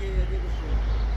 这个，这个是。